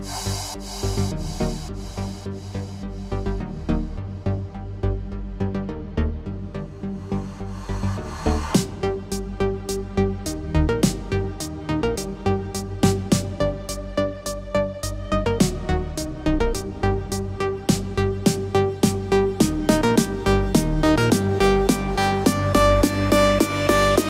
ます